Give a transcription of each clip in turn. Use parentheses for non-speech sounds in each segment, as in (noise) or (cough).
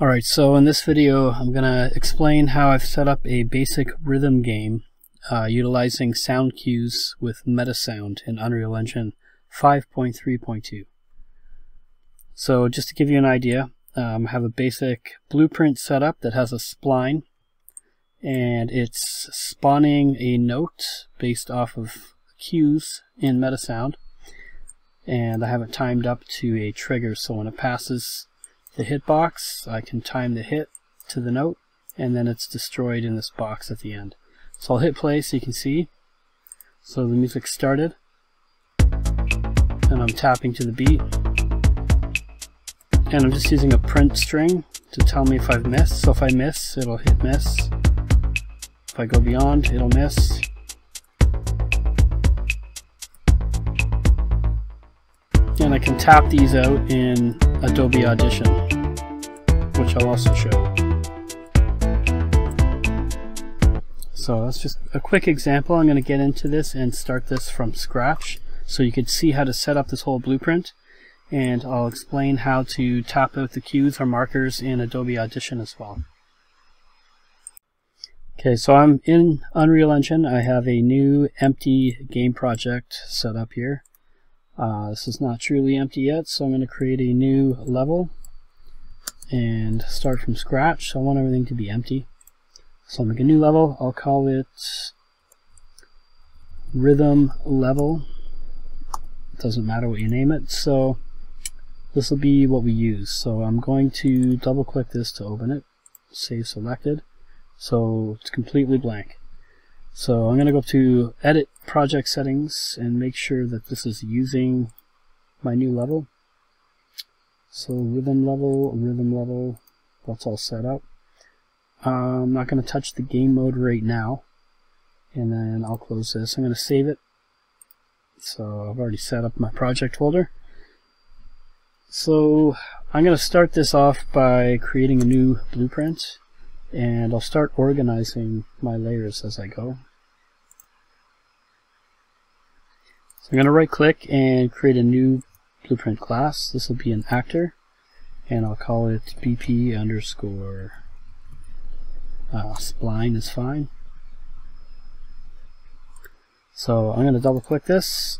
Alright, so in this video I'm going to explain how I've set up a basic rhythm game uh, utilizing sound cues with Metasound in Unreal Engine 5.3.2. So just to give you an idea, um, I have a basic blueprint setup that has a spline and it's spawning a note based off of cues in Metasound and I have it timed up to a trigger so when it passes the hitbox, I can time the hit to the note, and then it's destroyed in this box at the end. So I'll hit play so you can see. So the music started, and I'm tapping to the beat. And I'm just using a print string to tell me if I've missed. So if I miss, it'll hit miss. If I go beyond, it'll miss. And I can tap these out in Adobe Audition, which I'll also show. So that's just a quick example. I'm going to get into this and start this from scratch so you can see how to set up this whole blueprint and I'll explain how to tap out the cues or markers in Adobe Audition as well. Okay, so I'm in Unreal Engine. I have a new empty game project set up here. Uh, this is not truly empty yet, so I'm going to create a new level and start from scratch. I want everything to be empty. So I'll make a new level. I'll call it rhythm level. It doesn't matter what you name it. So this will be what we use. So I'm going to double click this to open it. Save selected. So it's completely blank. So I'm going to go to edit project settings and make sure that this is using my new level. So rhythm level, rhythm level, that's all set up. Uh, I'm not going to touch the game mode right now. And then I'll close this. I'm going to save it. So I've already set up my project folder. So I'm going to start this off by creating a new blueprint and I'll start organizing my layers as I go. So I'm going to right click and create a new blueprint class. This will be an actor and I'll call it BP underscore uh, spline is fine. So I'm going to double click this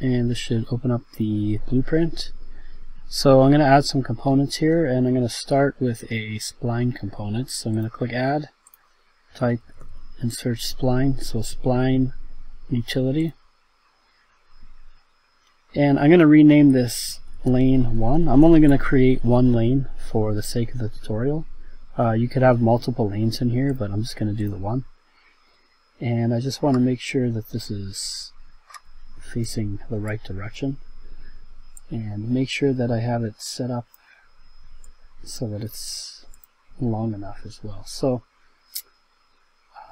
and this should open up the blueprint. So I'm going to add some components here and I'm going to start with a spline component. So I'm going to click add, type and search spline. So spline utility. And I'm going to rename this lane 1. I'm only going to create one lane for the sake of the tutorial. Uh, you could have multiple lanes in here, but I'm just going to do the one. And I just want to make sure that this is facing the right direction and make sure that I have it set up so that it's long enough as well. So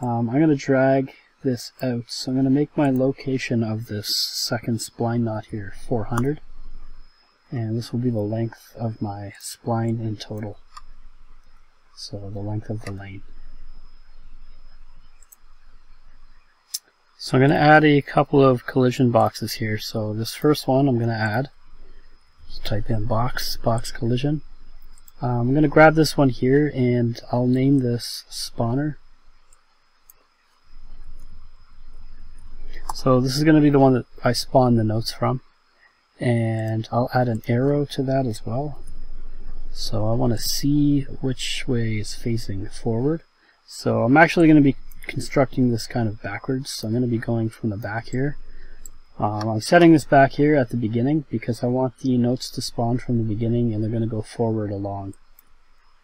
um, I'm going to drag this out. So I'm going to make my location of this second spline knot here 400 and this will be the length of my spline in total. So the length of the lane. So I'm going to add a couple of collision boxes here. So this first one I'm going to add Just type in box, box collision. Um, I'm going to grab this one here and I'll name this spawner. So this is going to be the one that I spawn the notes from. And I'll add an arrow to that as well. So I want to see which way is facing forward. So I'm actually going to be constructing this kind of backwards. So I'm going to be going from the back here. Um, I'm setting this back here at the beginning because I want the notes to spawn from the beginning and they're going to go forward along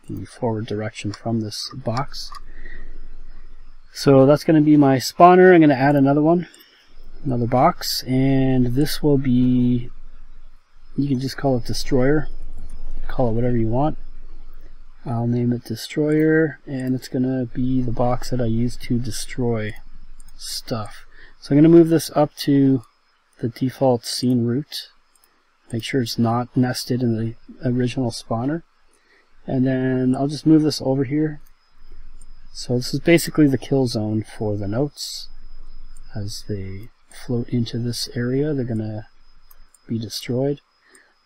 the forward direction from this box. So that's going to be my spawner. I'm going to add another one, another box, and this will be, you can just call it destroyer, call it whatever you want. I'll name it destroyer and it's going to be the box that I use to destroy stuff. So I'm going to move this up to the default scene root. Make sure it's not nested in the original spawner. And then I'll just move this over here. So this is basically the kill zone for the notes. As they float into this area, they're going to be destroyed.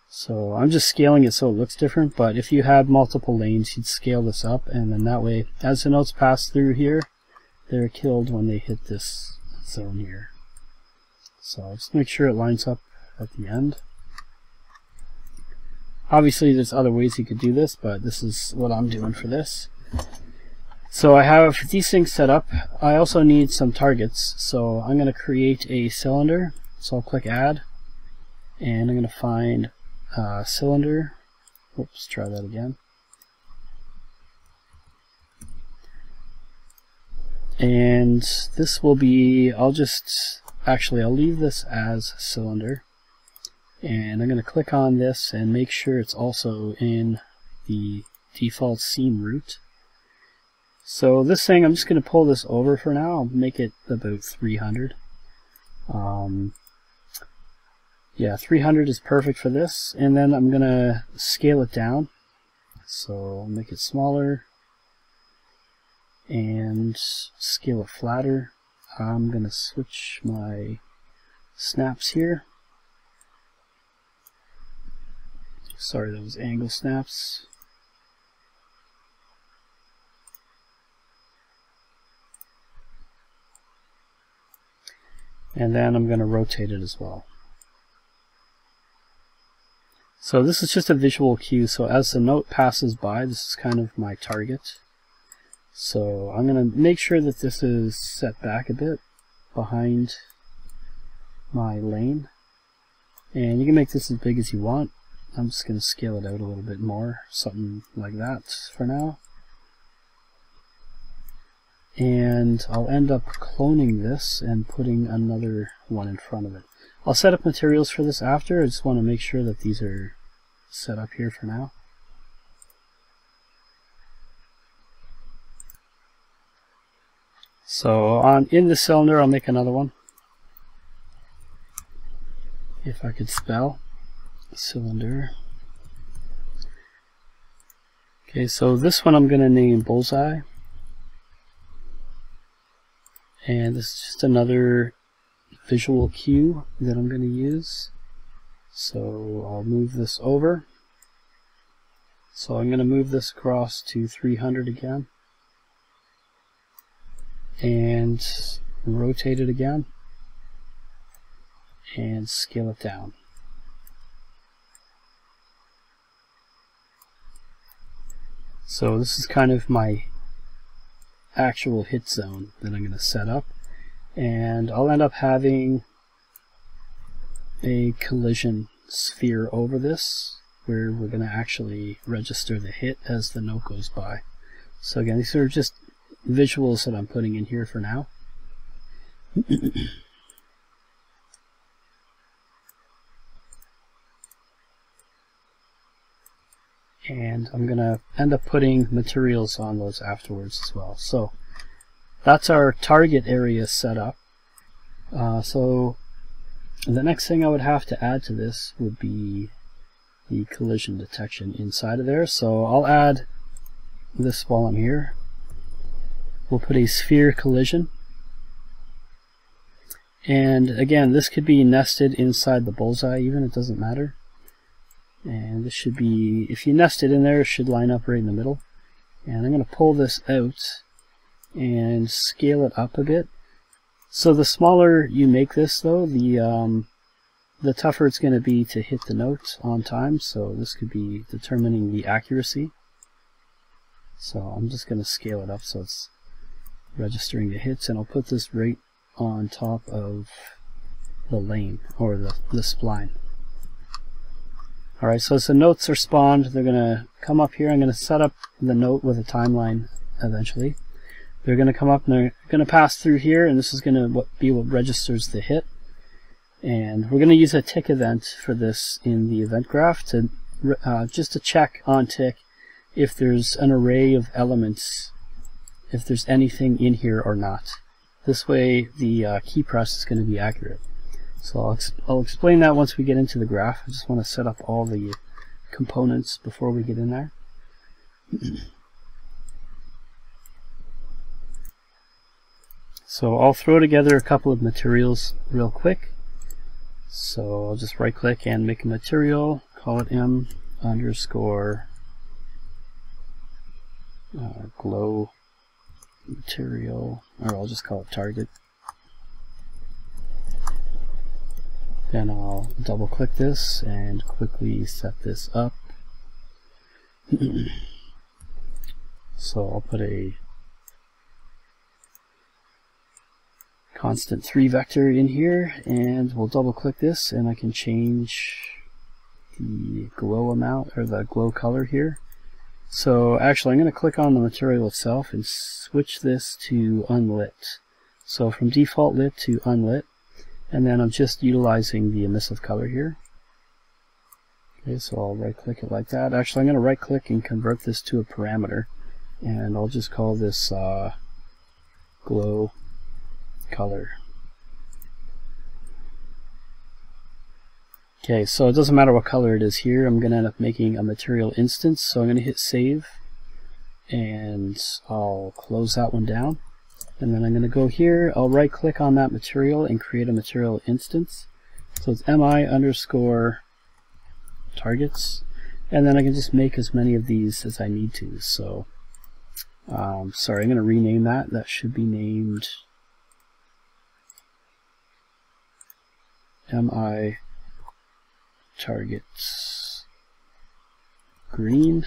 So I'm just scaling it so it looks different, but if you had multiple lanes, you'd scale this up, and then that way, as the notes pass through here, they're killed when they hit this zone here. So just make sure it lines up at the end. Obviously there's other ways you could do this, but this is what I'm doing for this. So I have these things set up. I also need some targets, so I'm going to create a cylinder. So I'll click add, and I'm going to find a cylinder. Oops, try that again. And this will be, I'll just, actually I'll leave this as cylinder and I'm going to click on this and make sure it's also in the default scene root. So this thing, I'm just going to pull this over for now. I'll make it about 300. Um, yeah, 300 is perfect for this. And then I'm going to scale it down. So I'll make it smaller and scale it flatter. I'm going to switch my snaps here Sorry, those angle snaps. And then I'm going to rotate it as well. So this is just a visual cue, so as the note passes by, this is kind of my target. So I'm going to make sure that this is set back a bit behind my lane. And you can make this as big as you want. I'm just going to scale it out a little bit more, something like that for now. And I'll end up cloning this and putting another one in front of it. I'll set up materials for this after, I just want to make sure that these are set up here for now. So on in the cylinder I'll make another one. If I could spell cylinder. Okay, so this one I'm going to name Bullseye. And this is just another visual cue that I'm going to use. So I'll move this over. So I'm going to move this across to 300 again. And rotate it again. And scale it down. So this is kind of my actual hit zone that I'm going to set up. And I'll end up having a collision sphere over this where we're going to actually register the hit as the note goes by. So again, these are just visuals that I'm putting in here for now. (clears throat) and I'm gonna end up putting materials on those afterwards as well. So that's our target area set up. Uh, so the next thing I would have to add to this would be the collision detection inside of there. So I'll add this while I'm here. We'll put a sphere collision. And again this could be nested inside the bullseye even it doesn't matter and this should be, if you nest it in there, it should line up right in the middle. And I'm going to pull this out and scale it up a bit. So the smaller you make this though, the um, the tougher it's going to be to hit the note on time. So this could be determining the accuracy. So I'm just going to scale it up so it's registering the hits and I'll put this right on top of the lane or the, the spline. Alright, so as the notes are spawned, they're going to come up here. I'm going to set up the note with a timeline eventually. They're going to come up and they're going to pass through here, and this is going to be what registers the hit. And we're going to use a tick event for this in the event graph to uh, just to check on tick if there's an array of elements, if there's anything in here or not. This way the uh, key press is going to be accurate. So I'll, ex I'll explain that once we get into the graph. I just want to set up all the components before we get in there. so I'll throw together a couple of materials real quick. So I'll just right click and make a material call it M underscore uh, glow material, or I'll just call it target. Then I'll double click this and quickly set this up. (clears throat) so I'll put a constant 3 vector in here and we'll double click this and I can change the glow amount or the glow color here. So actually I'm going to click on the material itself and switch this to unlit. So from default lit to unlit and then I'm just utilizing the emissive color here. Okay, so I'll right click it like that. Actually I'm going to right click and convert this to a parameter and I'll just call this uh, glow color. Okay, so it doesn't matter what color it is here. I'm going to end up making a material instance. So I'm going to hit save and I'll close that one down. And then I'm going to go here. I'll right click on that material and create a material instance. So it's mi underscore targets. And then I can just make as many of these as I need to. So, um, sorry, I'm going to rename that. That should be named mi targets green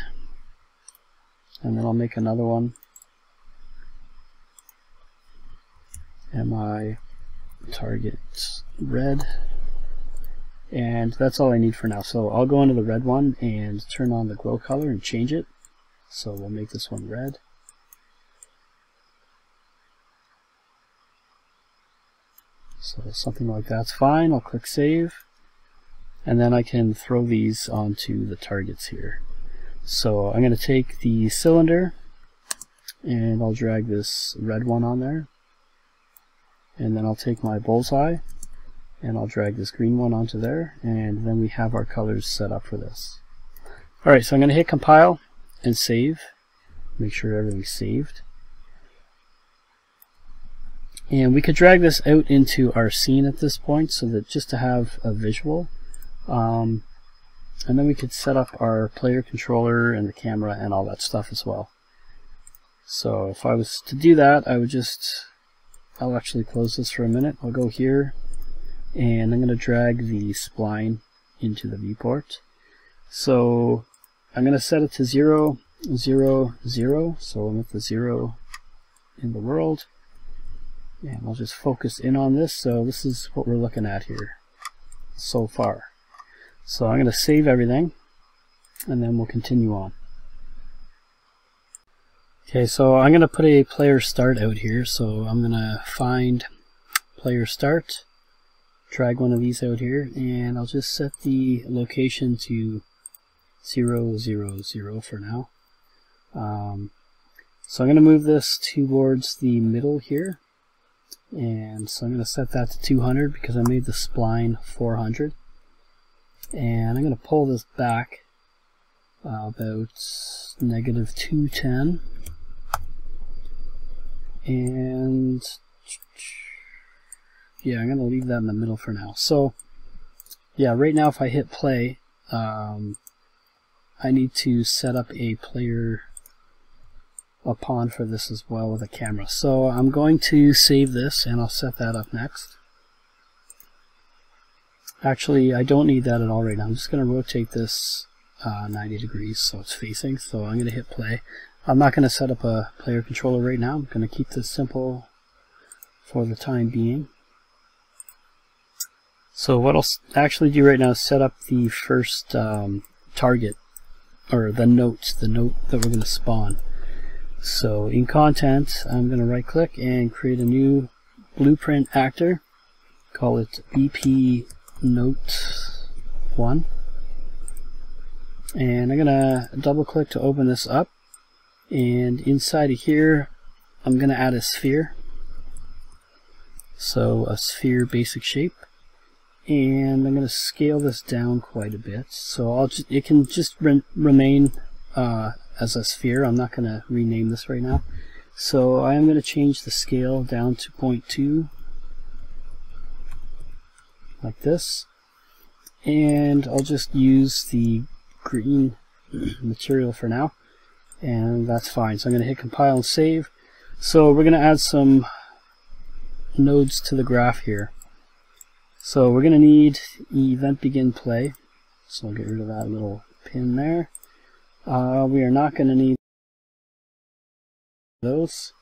and then I'll make another one mi targets red and that's all I need for now so I'll go into the red one and turn on the glow color and change it so we'll make this one red So something like that's fine. I'll click save. And then I can throw these onto the targets here. So I'm going to take the cylinder and I'll drag this red one on there. And then I'll take my bullseye and I'll drag this green one onto there. And then we have our colors set up for this. Alright, so I'm going to hit compile and save. Make sure everything's saved. And we could drag this out into our scene at this point so that just to have a visual. Um, and then we could set up our player controller and the camera and all that stuff as well. So if I was to do that, I would just, I'll actually close this for a minute. I'll go here and I'm going to drag the spline into the viewport. So I'm going to set it to 0, 0, 0. So I'm at the 0 in the world. And I'll just focus in on this. So this is what we're looking at here so far. So I'm going to save everything and then we'll continue on. Okay, so I'm going to put a player start out here. So I'm going to find player start, drag one of these out here, and I'll just set the location to 0, 0, 0 for now. Um, so I'm going to move this towards the middle here and so I'm going to set that to 200 because I made the spline 400 and I'm going to pull this back about negative 210 and yeah I'm going to leave that in the middle for now so yeah right now if I hit play um, I need to set up a player a pawn for this as well with a camera. So I'm going to save this and I'll set that up next. Actually, I don't need that at all right now. I'm just going to rotate this uh, 90 degrees so it's facing. So I'm going to hit play. I'm not going to set up a player controller right now. I'm going to keep this simple for the time being. So what I'll actually do right now is set up the first um, target, or the note, the note that we're going to spawn. So in content, I'm going to right click and create a new blueprint actor. Call it BP Note 1. And I'm going to double click to open this up. And inside of here, I'm going to add a sphere. So a sphere basic shape. And I'm going to scale this down quite a bit. So I'll just, it can just re remain uh, as a sphere. I'm not going to rename this right now. So I am going to change the scale down to 0.2 like this. and I'll just use the green (clears throat) material for now and that's fine. So I'm going to hit compile and save. So we're going to add some nodes to the graph here. So we're going to need event begin play. So I'll get rid of that little pin there. Uh, we are not going to need those.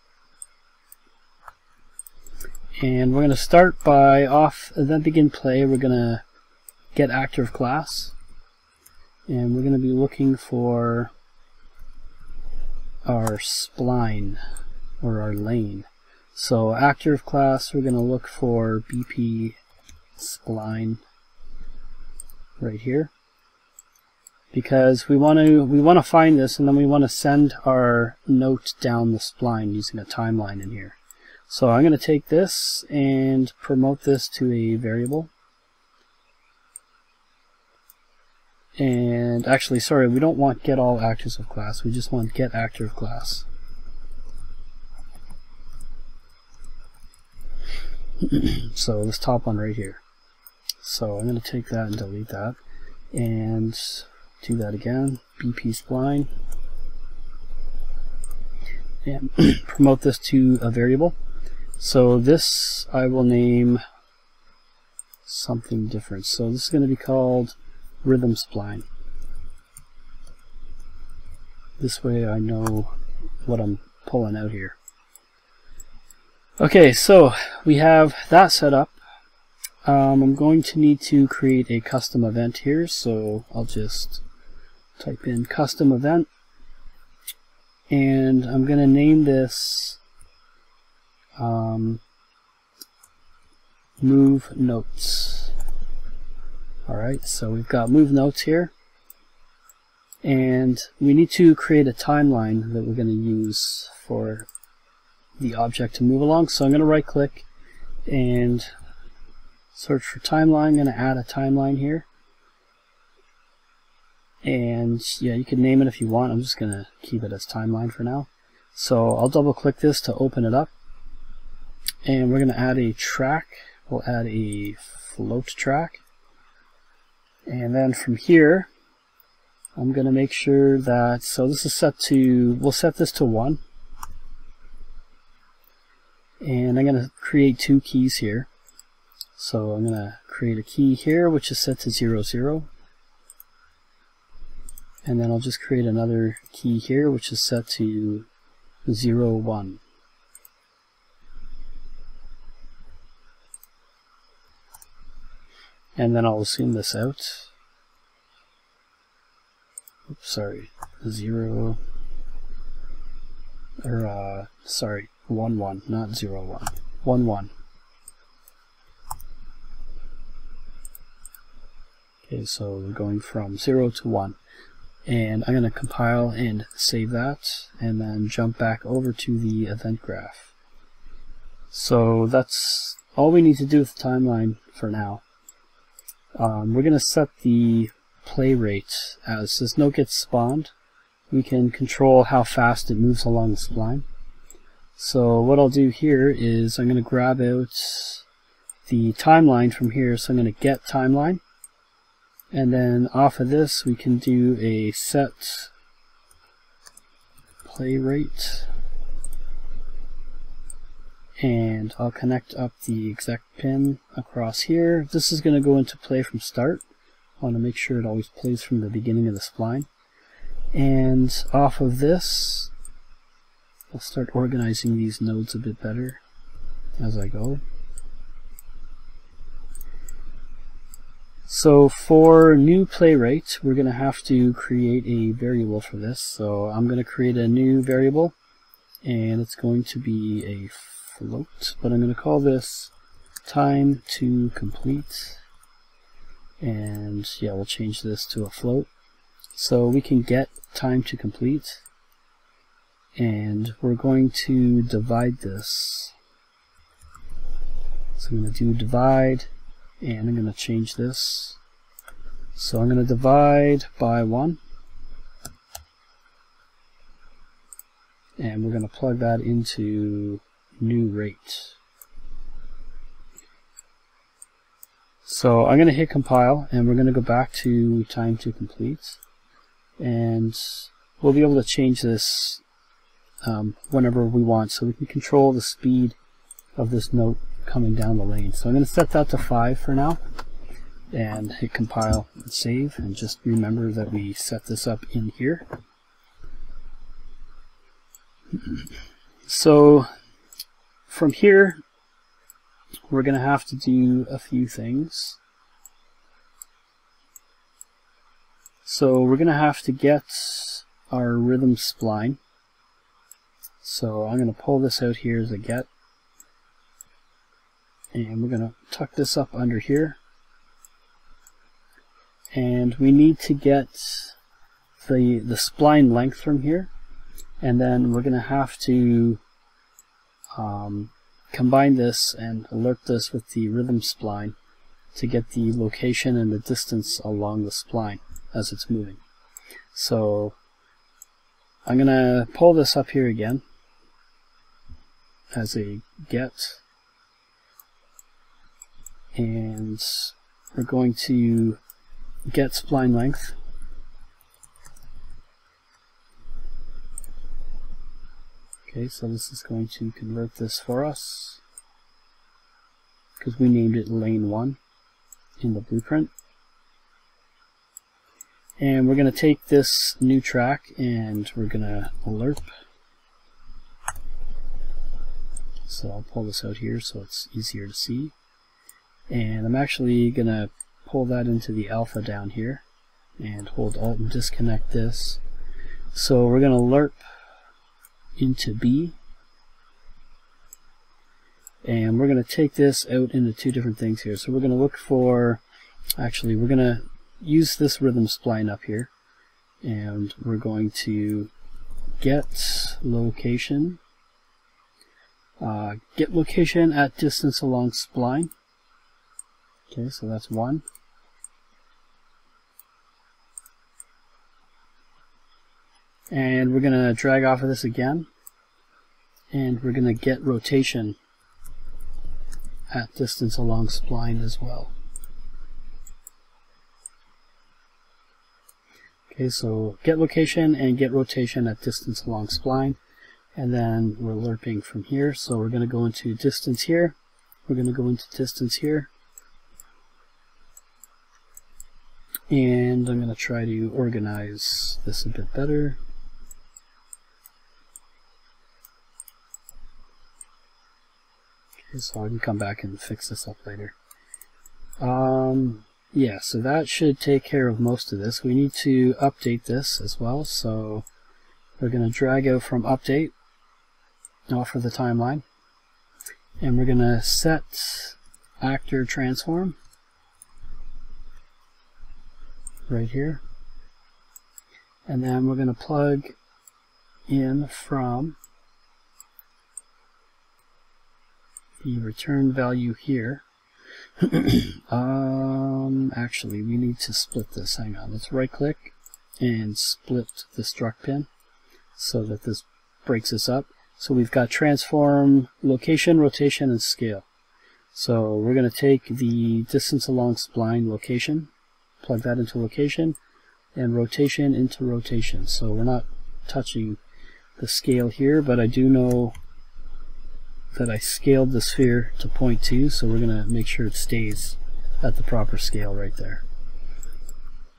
And we're going to start by off event begin play we're going to get of class. And we're going to be looking for our spline or our lane. So actor of class we're going to look for BP spline right here. Because we want to we want to find this and then we want to send our note down the spline using a timeline in here. So I'm going to take this and promote this to a variable. And actually, sorry, we don't want get all actors of class. We just want get actor of class. (clears throat) so this top one right here. So I'm going to take that and delete that. And do that again. BP spline. And (clears throat) promote this to a variable. So this I will name something different. So this is going to be called rhythm spline. This way I know what I'm pulling out here. Okay, so we have that set up. Um, I'm going to need to create a custom event here, so I'll just type in custom event and I'm going to name this um, move notes. Alright, so we've got move notes here. And we need to create a timeline that we're going to use for the object to move along. So I'm going to right click and search for timeline. I'm going to add a timeline here. And yeah, you can name it if you want. I'm just going to keep it as timeline for now. So I'll double click this to open it up and we're going to add a track we'll add a float track and then from here I'm going to make sure that so this is set to we'll set this to 1 and I'm going to create two keys here. So I'm going to create a key here which is set to 0 0 and then I'll just create another key here which is set to 0 1 and then I'll zoom this out. Oops, sorry, zero, or uh, sorry, one one, not zero one, one one. Okay, so we're going from zero to one, and I'm going to compile and save that, and then jump back over to the event graph. So that's all we need to do with the timeline for now. Um, we're going to set the play rate as this note gets spawned. We can control how fast it moves along the spline. So what I'll do here is I'm going to grab out the timeline from here. So I'm going to get timeline. And then off of this we can do a set play rate and I'll connect up the exec pin across here. This is going to go into play from start. I want to make sure it always plays from the beginning of the spline. And off of this, I'll start organizing these nodes a bit better as I go. So for new play rate, we're going to have to create a variable for this. So I'm going to create a new variable, and it's going to be a float, but I'm going to call this time to complete. And yeah, we'll change this to a float. So we can get time to complete. And we're going to divide this. So I'm going to do divide, and I'm going to change this. So I'm going to divide by 1. And we're going to plug that into new rate. So I'm going to hit compile and we're going to go back to time to complete and we'll be able to change this um, whenever we want so we can control the speed of this note coming down the lane. So I'm going to set that to 5 for now and hit compile and save and just remember that we set this up in here. (clears throat) So from here we're going to have to do a few things. So we're going to have to get our rhythm spline. So I'm going to pull this out here as a get. And we're going to tuck this up under here. And we need to get the, the spline length from here. And then we're going to have to um, combine this and alert this with the rhythm spline to get the location and the distance along the spline as it's moving. So I'm going to pull this up here again as a get and we're going to get spline length Okay, so this is going to convert this for us because we named it lane 1 in the blueprint. And we're going to take this new track and we're going to lerp. So I'll pull this out here so it's easier to see. And I'm actually going to pull that into the alpha down here and hold alt and disconnect this. So we're going to lerp into B. And we're going to take this out into two different things here. So we're going to look for, actually we're going to use this rhythm spline up here. And we're going to get location, uh, get location at distance along spline. Okay, so that's one. And we're going to drag off of this again. And we're going to get rotation at distance along spline as well. Okay, so get location and get rotation at distance along spline. And then we're lerping from here. So we're going to go into distance here. We're going to go into distance here. And I'm going to try to organize this a bit better. So I can come back and fix this up later. Um, yeah, so that should take care of most of this. We need to update this as well, so we're going to drag out from update off of the timeline, and we're going to set actor transform right here, and then we're going to plug in from the return value here. (clears throat) um, actually, we need to split this. Hang on. Let's right click and split the struct pin so that this breaks this up. So we've got transform, location, rotation, and scale. So we're going to take the distance along spline location, plug that into location, and rotation into rotation. So we're not touching the scale here, but I do know that I scaled the sphere to 0.2 so we're gonna make sure it stays at the proper scale right there.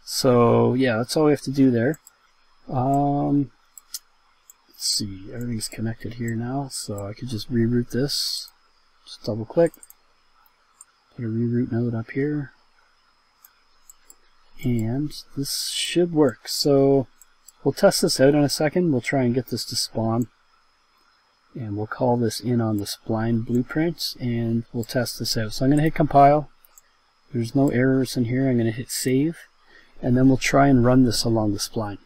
So yeah that's all we have to do there. Um, let's see everything's connected here now so I could just reroute this. Just double click. Put a reroute node up here. And this should work. So we'll test this out in a second. We'll try and get this to spawn and we'll call this in on the spline blueprints and we'll test this out. So I'm going to hit compile. There's no errors in here. I'm going to hit save and then we'll try and run this along the spline.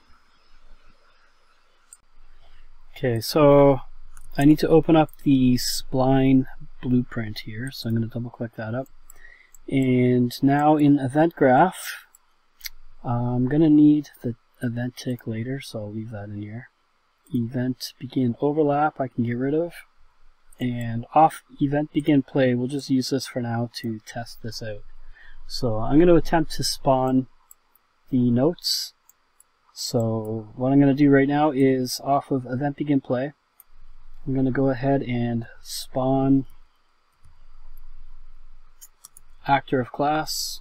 Okay, so I need to open up the spline blueprint here. So I'm going to double click that up. And now in event graph, I'm going to need the event tick later, so I'll leave that in here event begin overlap I can get rid of. And off event begin play we'll just use this for now to test this out. So I'm going to attempt to spawn the notes. So what I'm going to do right now is off of event begin play, I'm going to go ahead and spawn actor of class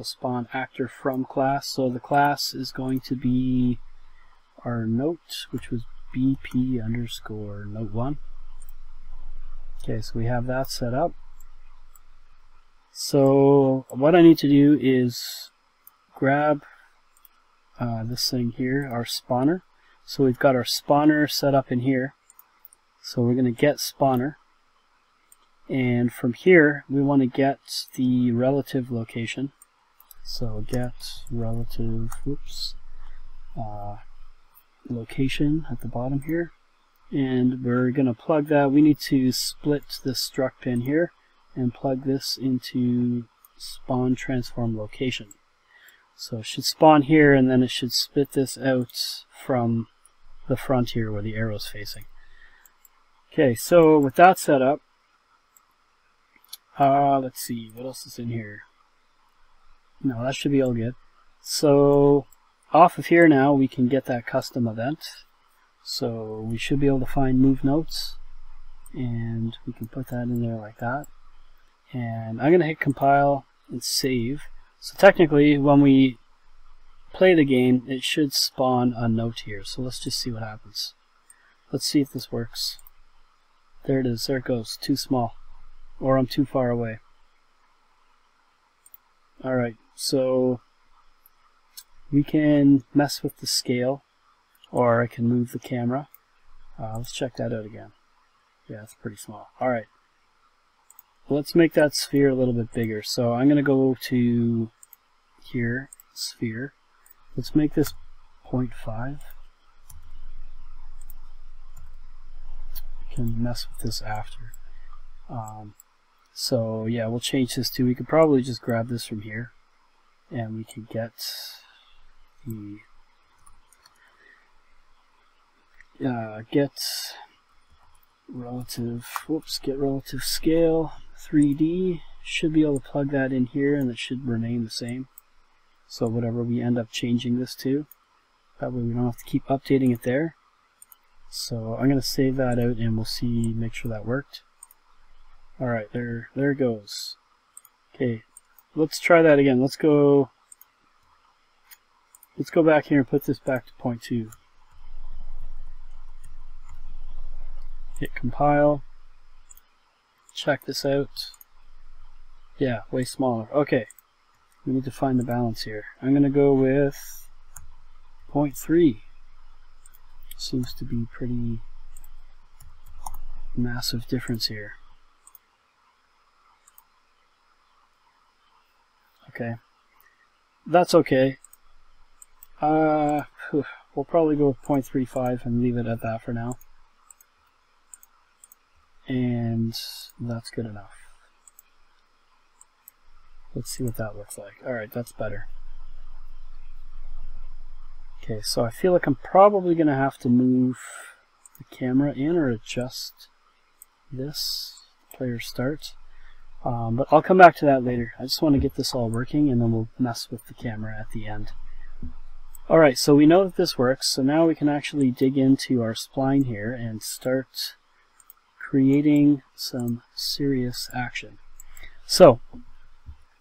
So spawn actor from class. So the class is going to be our note, which was BP underscore note one. Okay, so we have that set up. So what I need to do is grab uh, this thing here, our spawner. So we've got our spawner set up in here. So we're going to get spawner. And from here, we want to get the relative location. So get relative, whoops, uh, location at the bottom here. And we're going to plug that. We need to split this struct pin here and plug this into spawn transform location. So it should spawn here and then it should spit this out from the front here where the arrow's facing. Okay, so with that set up, uh, let's see, what else is in here? No, that should be all good. So off of here now we can get that custom event. So we should be able to find move notes and we can put that in there like that. And I'm going to hit compile and save. So technically when we play the game it should spawn a note here. So let's just see what happens. Let's see if this works. There it is. There it goes. Too small. Or I'm too far away. Alright, so we can mess with the scale or I can move the camera. Uh, let's check that out again. Yeah, it's pretty small. Alright, let's make that sphere a little bit bigger. So I'm going to go to here, sphere. Let's make this 0.5. can mess with this after. Um, so yeah, we'll change this to, we could probably just grab this from here and we could get the uh, get relative, whoops, get relative scale 3D. Should be able to plug that in here and it should remain the same. So whatever we end up changing this to, that way we don't have to keep updating it there. So I'm going to save that out and we'll see, make sure that worked. Alright, there, there it goes. Okay, let's try that again. Let's go, let's go back here and put this back to point two. Hit compile. Check this out. Yeah, way smaller. Okay, we need to find the balance here. I'm going to go with 0.3. Seems to be pretty massive difference here. Okay. That's okay. Uh, we'll probably go with 0.35 and leave it at that for now. And that's good enough. Let's see what that looks like. Alright, that's better. Okay, so I feel like I'm probably going to have to move the camera in or adjust this player start. Um, but I'll come back to that later. I just want to get this all working and then we'll mess with the camera at the end. Alright, so we know that this works, so now we can actually dig into our spline here and start creating some serious action. So,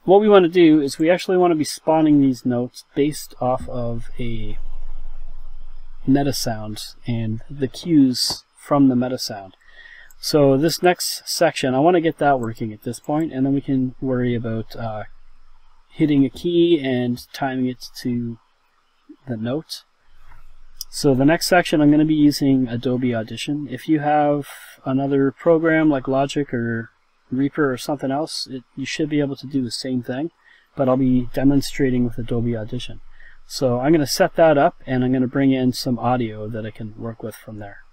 what we want to do is we actually want to be spawning these notes based off of a meta sound and the cues from the meta sound. So this next section, I want to get that working at this point, and then we can worry about uh, hitting a key and timing it to the note. So the next section, I'm going to be using Adobe Audition. If you have another program like Logic or Reaper or something else, it, you should be able to do the same thing, but I'll be demonstrating with Adobe Audition. So I'm going to set that up, and I'm going to bring in some audio that I can work with from there.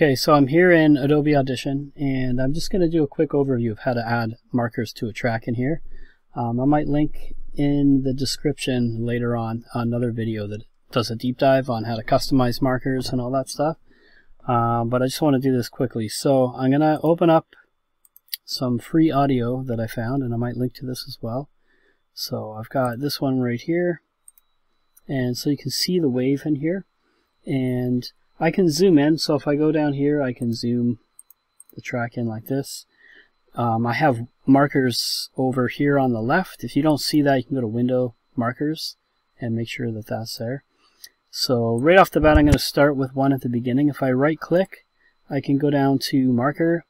Okay, so I'm here in Adobe Audition, and I'm just going to do a quick overview of how to add markers to a track in here. Um, I might link in the description later on another video that does a deep dive on how to customize markers and all that stuff. Uh, but I just want to do this quickly. So I'm going to open up some free audio that I found, and I might link to this as well. So I've got this one right here, and so you can see the wave in here. And I can zoom in, so if I go down here, I can zoom the track in like this. Um, I have markers over here on the left. If you don't see that, you can go to Window, Markers, and make sure that that's there. So right off the bat, I'm going to start with one at the beginning. If I right click, I can go down to Marker,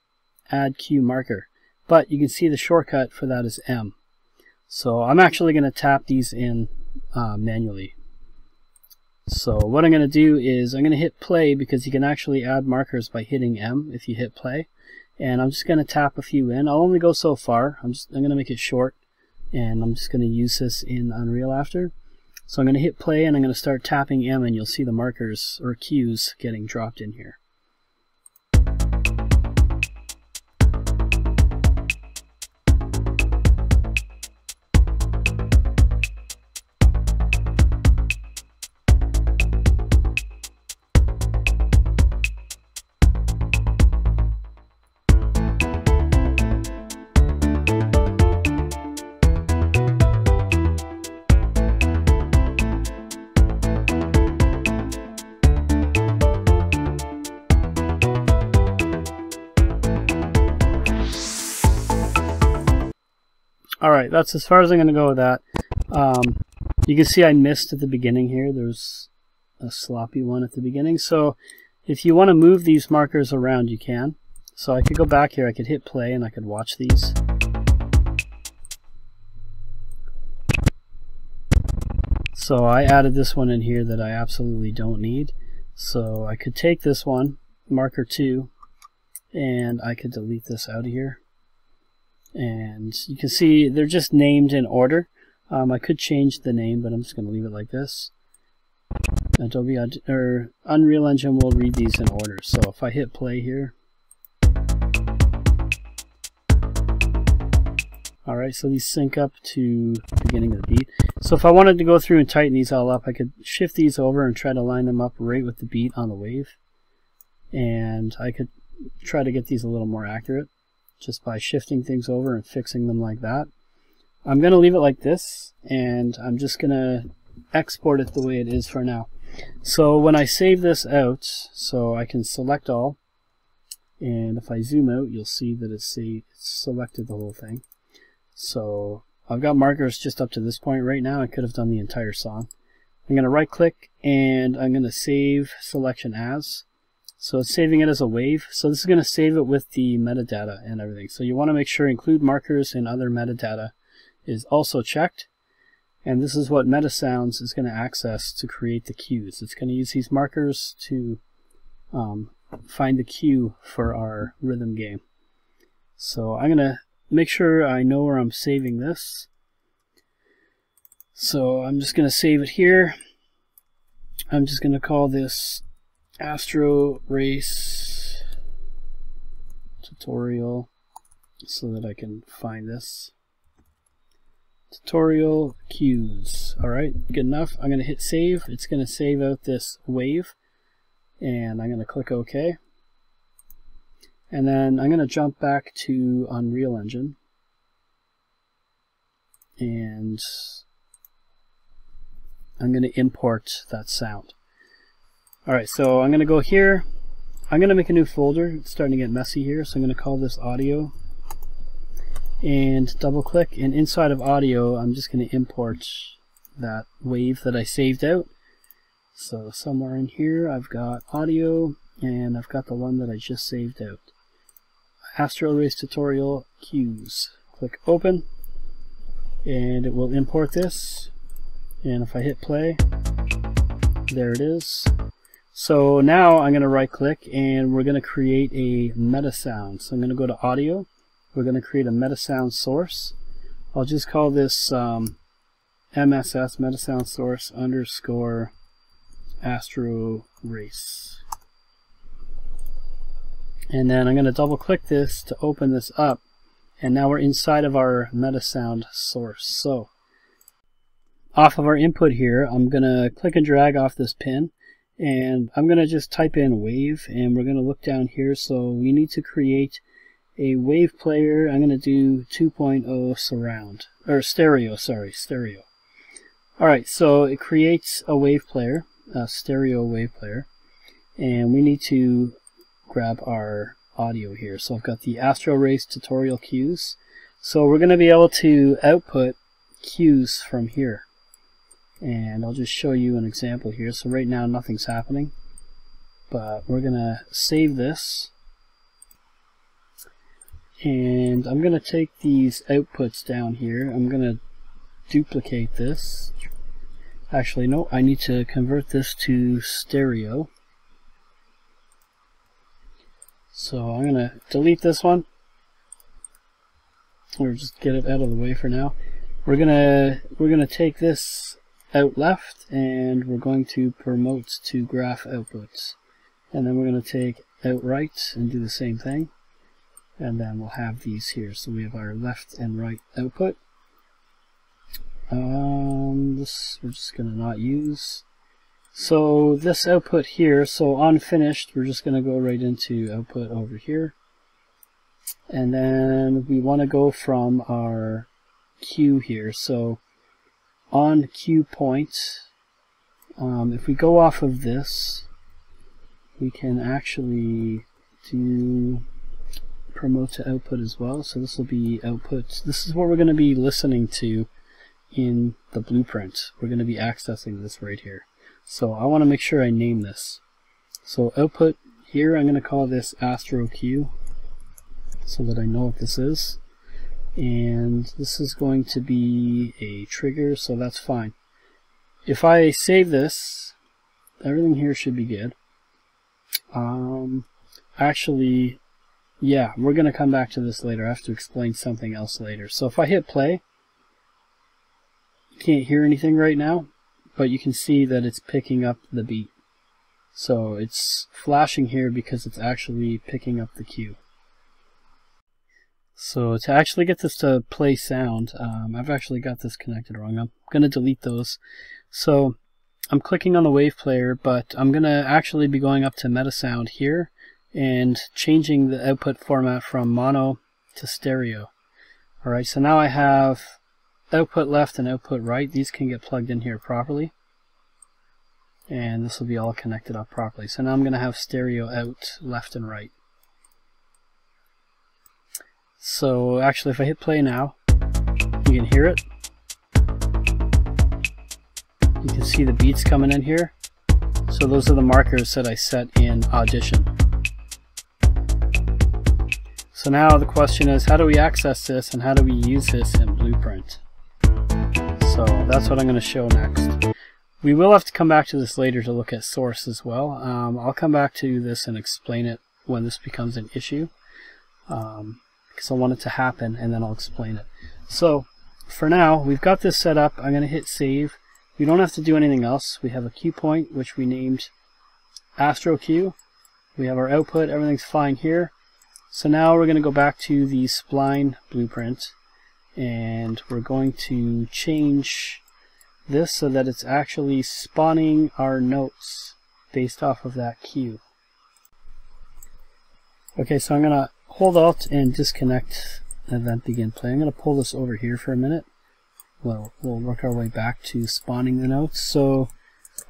Add Cue Marker. But you can see the shortcut for that is M. So I'm actually going to tap these in uh, manually. So what I'm going to do is I'm going to hit play because you can actually add markers by hitting M if you hit play. And I'm just going to tap a few in. I'll only go so far. I'm, just, I'm going to make it short. And I'm just going to use this in Unreal after. So I'm going to hit play and I'm going to start tapping M and you'll see the markers or cues getting dropped in here. Alright, that's as far as I'm going to go with that. Um, you can see I missed at the beginning here. There's a sloppy one at the beginning. So if you want to move these markers around, you can. So I could go back here, I could hit play and I could watch these. So I added this one in here that I absolutely don't need. So I could take this one, marker 2, and I could delete this out of here and you can see they're just named in order. Um, I could change the name, but I'm just going to leave it like this. Adobe or Unreal Engine will read these in order. So if I hit play here, Alright, so these sync up to the beginning of the beat. So if I wanted to go through and tighten these all up, I could shift these over and try to line them up right with the beat on the wave. And I could try to get these a little more accurate just by shifting things over and fixing them like that. I'm going to leave it like this and I'm just going to export it the way it is for now. So when I save this out, so I can select all and if I zoom out you'll see that it's, selected the whole thing. So I've got markers just up to this point right now. I could have done the entire song. I'm going to right click and I'm going to save selection as so it's saving it as a wave. So this is going to save it with the metadata and everything. So you want to make sure include markers and other metadata is also checked. And this is what MetaSounds is going to access to create the cues. It's going to use these markers to um, find the cue for our rhythm game. So I'm going to make sure I know where I'm saving this. So I'm just going to save it here. I'm just going to call this Astro Race tutorial so that I can find this. Tutorial cues. Alright, good enough. I'm going to hit save. It's going to save out this wave. And I'm going to click OK. And then I'm going to jump back to Unreal Engine. And I'm going to import that sound. Alright, so I'm going to go here. I'm going to make a new folder. It's starting to get messy here, so I'm going to call this audio. And double click, and inside of audio, I'm just going to import that wave that I saved out. So somewhere in here, I've got audio, and I've got the one that I just saved out. Astro Race Tutorial Cues. Click open, and it will import this. And if I hit play, there it is. So now I'm going to right click and we're going to create a meta sound. So I'm going to go to audio. We're going to create a meta sound source. I'll just call this um, MSS meta sound source underscore astro race. And then I'm going to double click this to open this up. And now we're inside of our Metasound source. So off of our input here, I'm going to click and drag off this pin. And I'm going to just type in wave and we're going to look down here. So we need to create a wave player. I'm going to do 2.0 surround or stereo, sorry, stereo. Alright, so it creates a wave player, a stereo wave player, and we need to grab our audio here. So I've got the Astro Race tutorial cues. So we're going to be able to output cues from here. And I'll just show you an example here. So right now nothing's happening, but we're to save this. And I'm to take these outputs down here. I'm to duplicate this. Actually, no, I need to convert this to stereo. So I'm to delete this one. Or just get it out of the way for now. We're to we're to take this out left and we're going to promote to graph outputs. And then we're going to take out right and do the same thing. And then we'll have these here. So we have our left and right output. Um, this we're just going to not use. So this output here, so unfinished, we're just going to go right into output over here. And then we want to go from our cue here. So on cue point, um, if we go off of this, we can actually do promote to output as well. So this will be output. This is what we're going to be listening to in the blueprint. We're going to be accessing this right here. So I want to make sure I name this. So output here, I'm going to call this Astro Cue so that I know what this is. And this is going to be a trigger, so that's fine. If I save this, everything here should be good. Um, actually, yeah, we're going to come back to this later. I have to explain something else later. So if I hit play, you can't hear anything right now, but you can see that it's picking up the beat. So it's flashing here because it's actually picking up the cue. So to actually get this to play sound, um, I've actually got this connected wrong. I'm going to delete those. So I'm clicking on the wave player, but I'm going to actually be going up to Metasound here and changing the output format from mono to stereo. Alright, so now I have output left and output right, these can get plugged in here properly. And this will be all connected up properly. So now I'm going to have stereo out left and right. So actually if I hit play now, you can hear it. You can see the beats coming in here. So those are the markers that I set in Audition. So now the question is how do we access this and how do we use this in Blueprint? So that's what I'm going to show next. We will have to come back to this later to look at source as well. Um, I'll come back to this and explain it when this becomes an issue. Um, because I want it to happen and then I'll explain it. So for now, we've got this set up. I'm going to hit save. We don't have to do anything else. We have a cue point, which we named Astro Cue. We have our output. Everything's fine here. So now we're going to go back to the spline blueprint and we're going to change this so that it's actually spawning our notes based off of that cue. Okay, so I'm going to hold Alt and disconnect event begin play. I'm going to pull this over here for a minute. Well, we'll work our way back to spawning the notes. So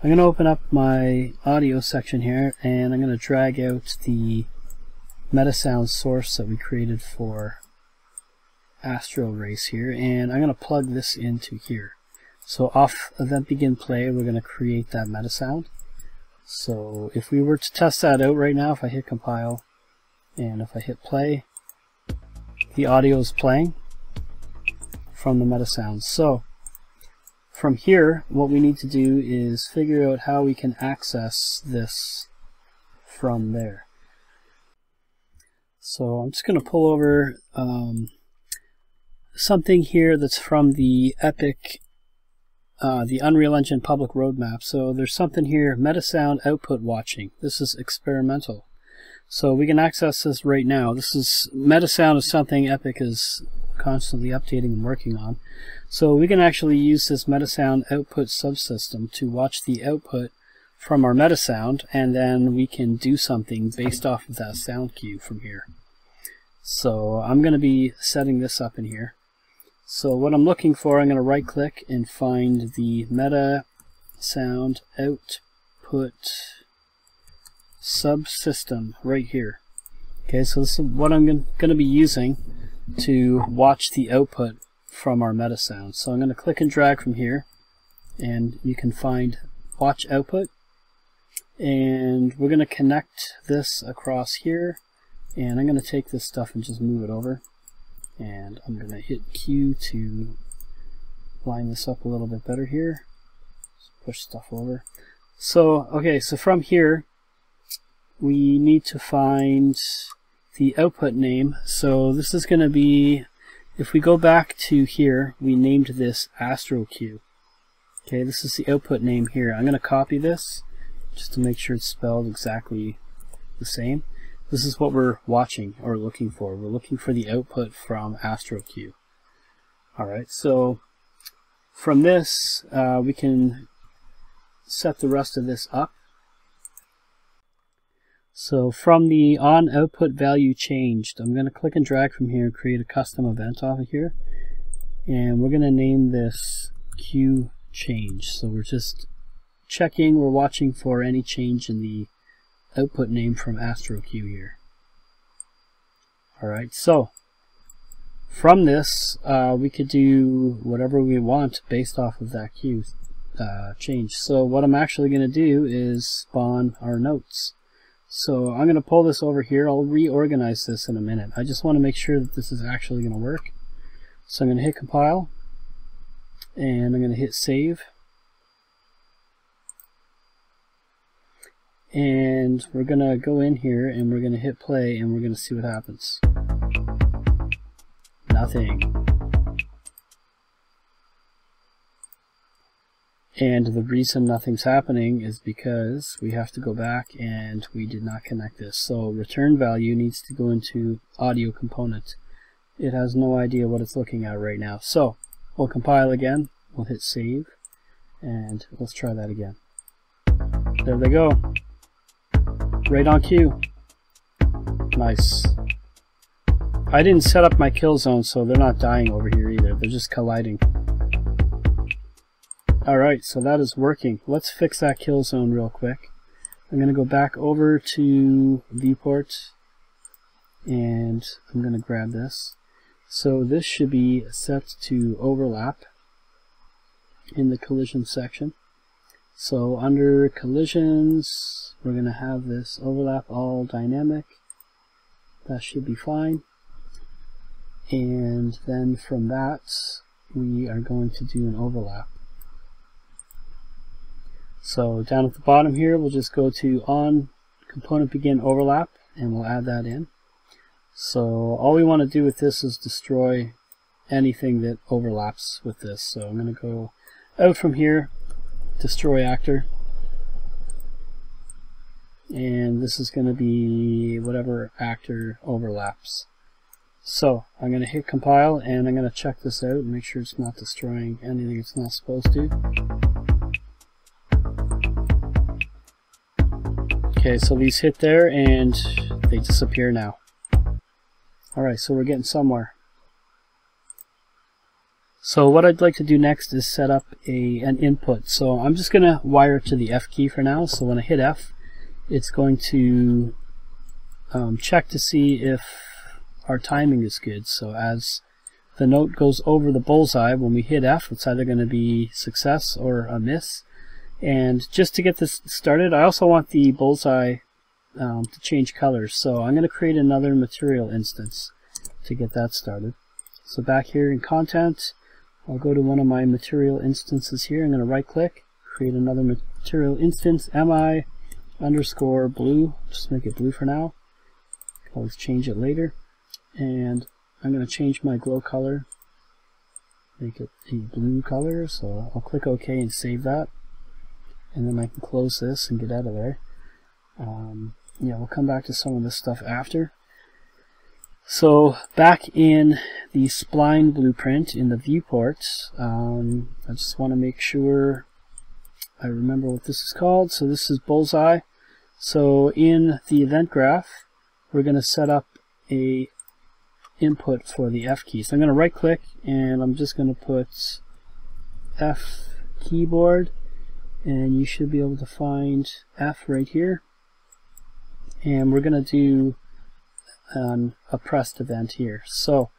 I'm going to open up my audio section here and I'm going to drag out the Metasound source that we created for Astro Race here, and I'm going to plug this into here. So off event begin play, we're going to create that meta sound. So if we were to test that out right now, if I hit compile and if I hit play, the audio is playing from the meta sound. So from here, what we need to do is figure out how we can access this from there. So I'm just going to pull over um, something here that's from the Epic, uh, the Unreal Engine public roadmap. So there's something here, Metasound output watching. This is experimental. So we can access this right now. This is MetaSound is something Epic is constantly updating and working on. So we can actually use this MetaSound output subsystem to watch the output from our MetaSound and then we can do something based off of that sound cue from here. So I'm going to be setting this up in here. So what I'm looking for, I'm going to right click and find the Meta Sound Output subsystem right here. Okay, so this is what I'm going to be using to watch the output from our meta sound. So I'm going to click and drag from here and you can find watch output and we're going to connect this across here and I'm going to take this stuff and just move it over and I'm going to hit Q to line this up a little bit better here. Just push stuff over. So, okay, so from here we need to find the output name. So this is going to be, if we go back to here, we named this Astro Cue. Okay, this is the output name here. I'm going to copy this just to make sure it's spelled exactly the same. This is what we're watching or looking for. We're looking for the output from Astro Cue. Alright, so from this, uh, we can set the rest of this up. So from the on output value changed, I'm going to click and drag from here and create a custom event off of here. And we're going to name this Cue change. So we're just checking, we're watching for any change in the output name from Astro Cue here. Alright, so from this, uh, we could do whatever we want based off of that Q uh, change. So what I'm actually going to do is spawn our notes. So I'm going to pull this over here. I'll reorganize this in a minute. I just want to make sure that this is actually going to work. So I'm going to hit compile and I'm going to hit save. And we're going to go in here and we're going to hit play and we're going to see what happens. Nothing. And the reason nothing's happening is because we have to go back and we did not connect this. So return value needs to go into audio component. It has no idea what it's looking at right now. So we'll compile again. We'll hit save and let's try that again. There they go. Right on cue. Nice. I didn't set up my kill zone so they're not dying over here either. They're just colliding. Alright, so that is working. Let's fix that kill zone real quick. I'm going to go back over to viewport and I'm going to grab this. So this should be set to overlap in the collision section. So under collisions, we're going to have this overlap all dynamic. That should be fine. And then from that, we are going to do an overlap. So down at the bottom here, we'll just go to on component begin overlap and we'll add that in. So all we want to do with this is destroy anything that overlaps with this. So I'm going to go out from here, destroy actor, and this is going to be whatever actor overlaps. So I'm going to hit compile and I'm going to check this out and make sure it's not destroying anything it's not supposed to. Okay, so these hit there and they disappear now. Alright, so we're getting somewhere. So what I'd like to do next is set up a an input. So I'm just going to wire to the F key for now. So when I hit F, it's going to um, check to see if our timing is good. So as the note goes over the bullseye, when we hit F, it's either going to be success or a miss. And just to get this started, I also want the bullseye um, to change colors. So I'm going to create another material instance to get that started. So back here in content, I'll go to one of my material instances here. I'm going to right click, create another material instance, mi underscore blue, just make it blue for now. Always change it later. And I'm going to change my glow color, make it a blue color. So I'll click OK and save that and then I can close this and get out of there. Um, yeah, we'll come back to some of this stuff after. So back in the spline blueprint in the viewport, um, I just want to make sure I remember what this is called. So this is bullseye. So in the event graph, we're going to set up a input for the F key. So I'm going to right click and I'm just going to put F keyboard and you should be able to find F right here and we're going to do an a pressed event here. So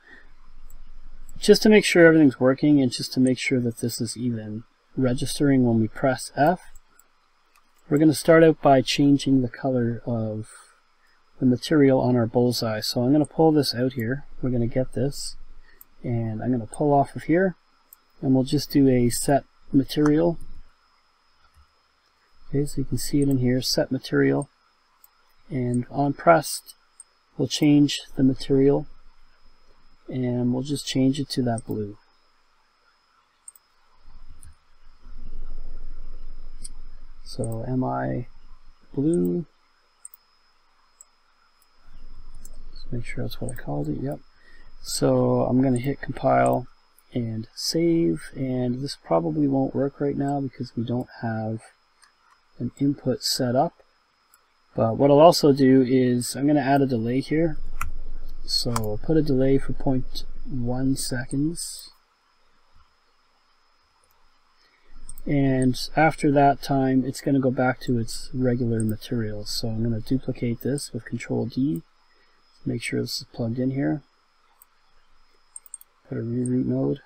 just to make sure everything's working and just to make sure that this is even registering when we press F, we're going to start out by changing the color of the material on our bullseye. So I'm going to pull this out here. We're going to get this and I'm going to pull off of here and we'll just do a set material. Okay, so you can see it in here, set material. And on pressed, we'll change the material and we'll just change it to that blue. So MI blue. Let's make sure that's what I called it. Yep. So I'm going to hit compile and save and this probably won't work right now because we don't have an input set up but what I'll also do is I'm going to add a delay here. So I'll put a delay for 0.1 seconds. And after that time it's going to go back to its regular materials so I'm going to duplicate this with control D. Make sure this is plugged in here. Put a reroute node,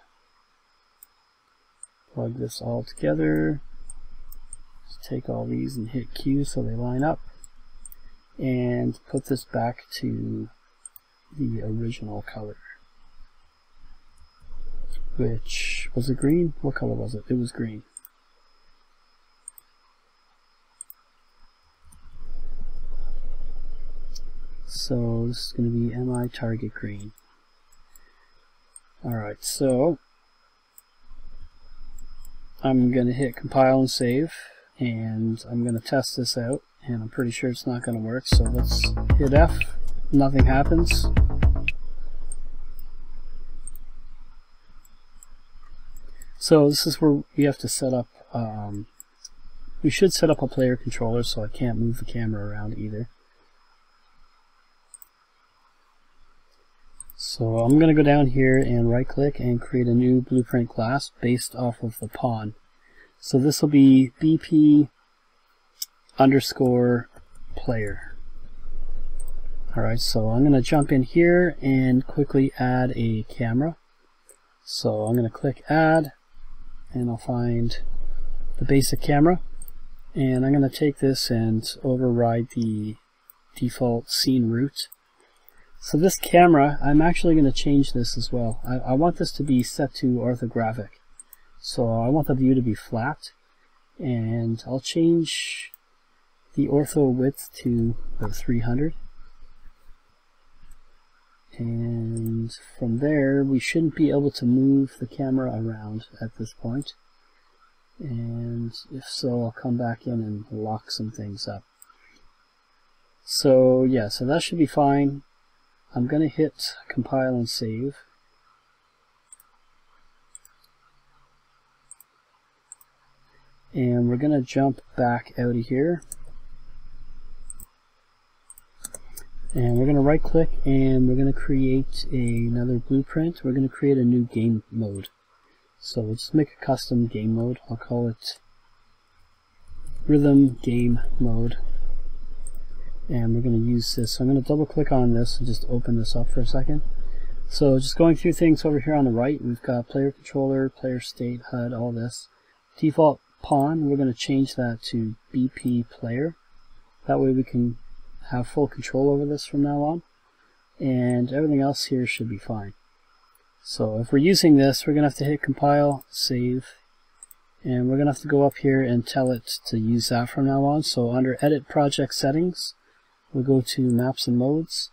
plug this all together, Take all these and hit Q so they line up, and put this back to the original color. Which, was it green? What color was it? It was green. So this is going to be MI target green. Alright, so I'm going to hit compile and save and I'm going to test this out and I'm pretty sure it's not going to work so let's hit F. Nothing happens. So this is where we have to set up um, we should set up a player controller so I can't move the camera around either. So I'm going to go down here and right click and create a new blueprint class based off of the pawn. So this will be BP underscore player. Alright, so I'm going to jump in here and quickly add a camera. So I'm going to click add and I'll find the basic camera and I'm going to take this and override the default scene root so this camera, I'm actually going to change this as well. I, I, want this to be set to orthographic. So I want the view to be flat. And I'll change the ortho width to 300. And from there, we shouldn't be able to move the camera around at this point. And if so, I'll come back in and lock some things up. So yeah, so that should be fine. I'm going to hit compile and save. And we're going to jump back out of here. And we're going to right click and we're going to create a, another blueprint. We're going to create a new game mode. So we'll just make a custom game mode. I'll call it rhythm game mode and we're going to use this. So I'm going to double click on this and just open this up for a second. So just going through things over here on the right, we've got player controller, player state, HUD, all this. Default pawn, we're going to change that to BP player. That way we can have full control over this from now on. And everything else here should be fine. So if we're using this, we're going to have to hit compile, save, and we're going to have to go up here and tell it to use that from now on. So under edit project settings, we'll go to maps and modes